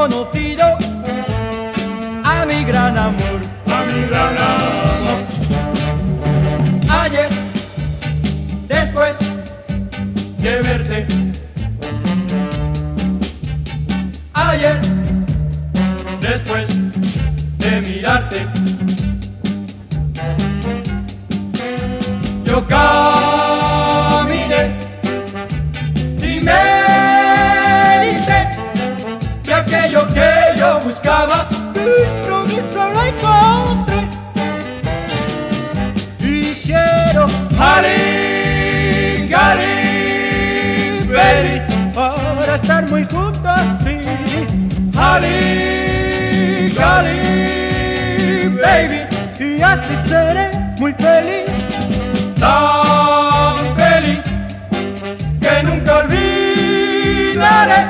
conocido a mi gran amor. A mi gran amor. Ayer, después De verte. ayer, Después de mirarte. yo Harry, Gary, Betty. para estar muy junto a ti Harry, Gary, baby y así seré muy feliz tan feliz que nunca olvidaré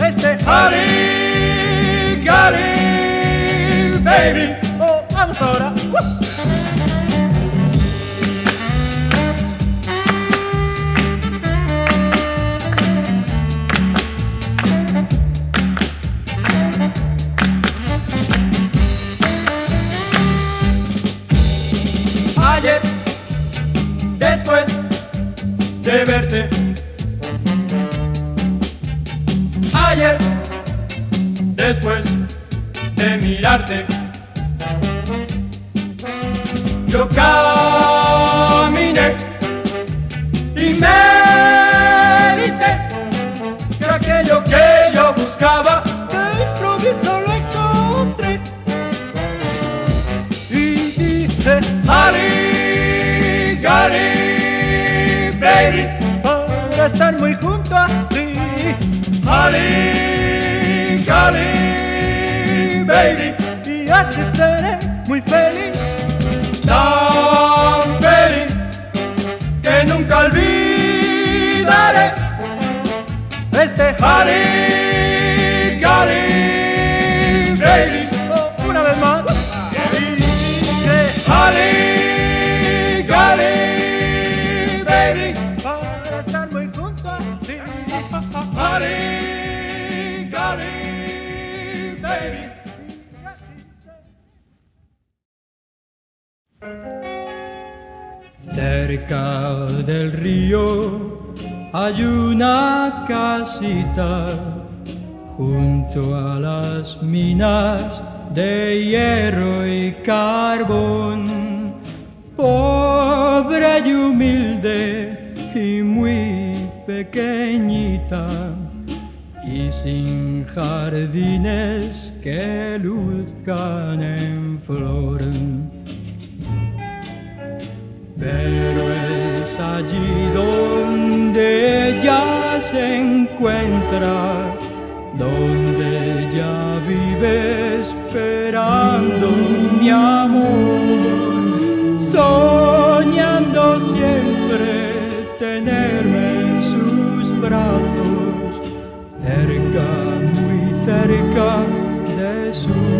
este Harry, Gary, baby. De verte. ayer, Después de mirarte. yo caminé y medité que aquello que yo buscaba de eso lo encontré y dije baby. para estar muy junto a ti Harry, Gary, baby. y así seré muy feliz Tan feliz que nunca olvidaré este Harry, Cerca del río hay una casita junto a las minas de hierro y carbón. Pobre y humilde y muy pequeñita sin jardines que luzcan en flor. Pero es allí donde ella se encuentra, donde ella vive esperando mi amor, soñando siempre tenerme en sus brazos, de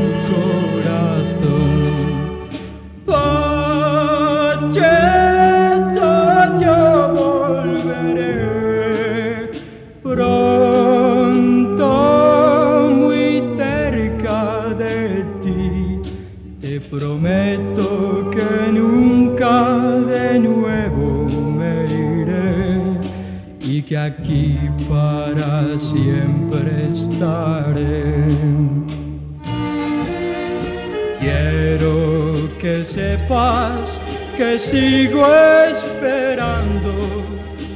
Quiero que sepas que sigo esperando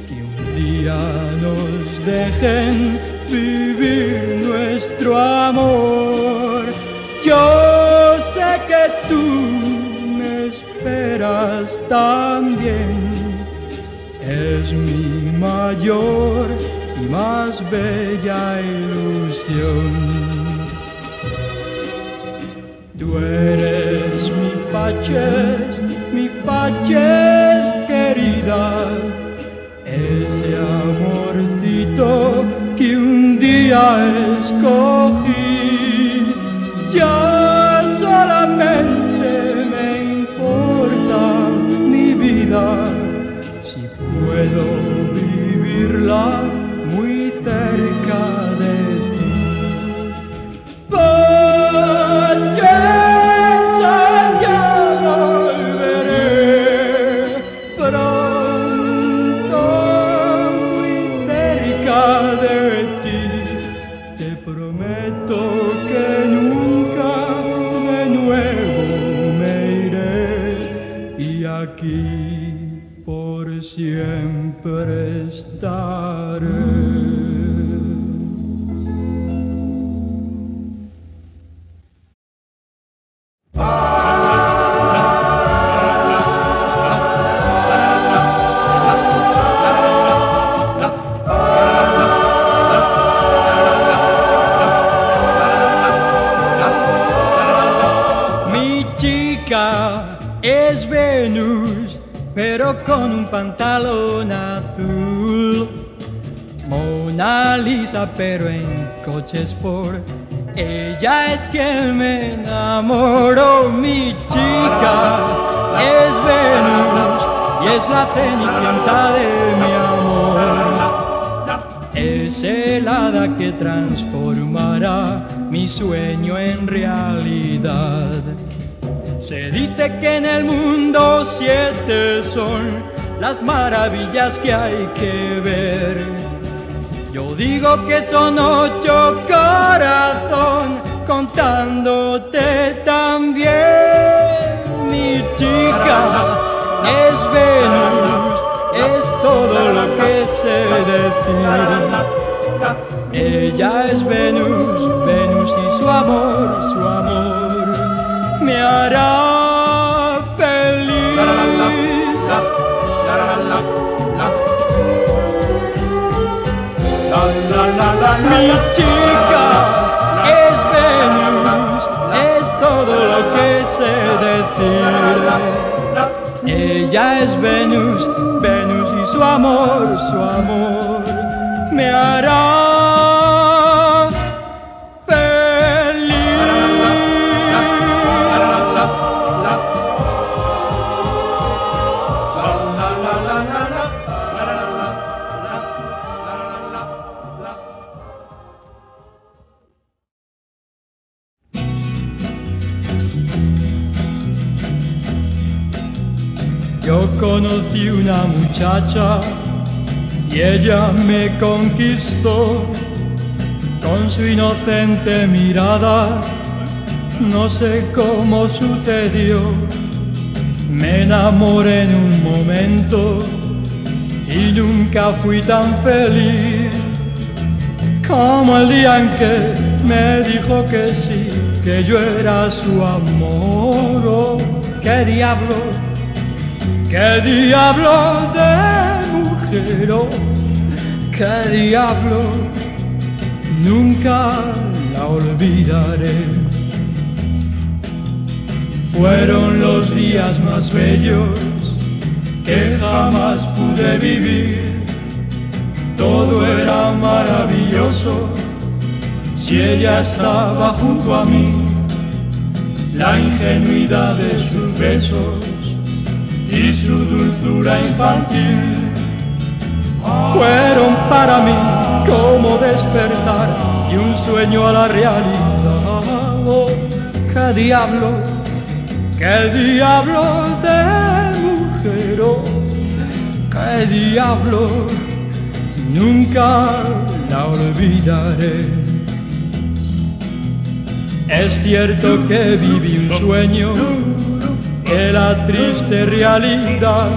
que un día nos dejen vivir nuestro amor. Yo sé que tú me esperas también. Es mi mayor y más bella ilusión. Tú eres mi paches, mi paches querida, ese amorcito que un día escogí. Mi chica es Venus, pero con un pantalón. Lisa, pero en coche sport. Ella es quien me enamoró, mi chica es Venus y es la cenicienta de mi amor. Es el hada que transformará mi sueño en realidad. Se dice que en el mundo siete son las maravillas que hay que ver. Yo digo que son ocho corazón contándote también. Mi chica es Venus, es todo lo que sé decir. Ella es Venus, Venus y su amor, su amor me hará Chica es Venus, es todo lo que sé decir. Ella es Venus, Venus y su amor, su amor me hará Conocí una muchacha y ella me conquistó con su inocente mirada. No sé cómo sucedió, me enamoré en un momento y nunca fui tan feliz como el día en que me dijo que sí, que yo era su amor. Oh, ¡Qué diablo! ¡Qué diablo de mujer! oh, ¡Qué diablo! Nunca la olvidaré. Fueron los días más bellos que jamás pude vivir. Todo era maravilloso si ella estaba junto a mí. La ingenuidad de sus besos y su dulzura infantil fueron para mí como despertar y un sueño a la realidad. Oh, ¡Qué diablo! ¡Qué diablo de mujer! oh, ¡Qué diablo! Nunca la olvidaré. Es cierto que viví un sueño, que la triste realidad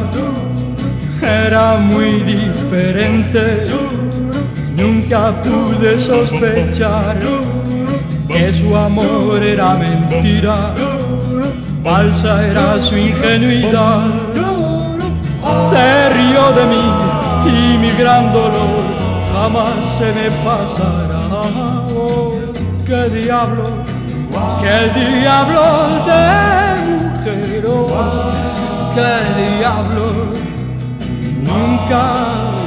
era muy diferente. Nunca pude sospechar que su amor era mentira, falsa era su ingenuidad. Se rió de mí y mi gran dolor jamás se me pasará. Oh, ¡Qué diablo! ¡Qué diablo de mujer! Oh, ¡Qué diablo! Nunca.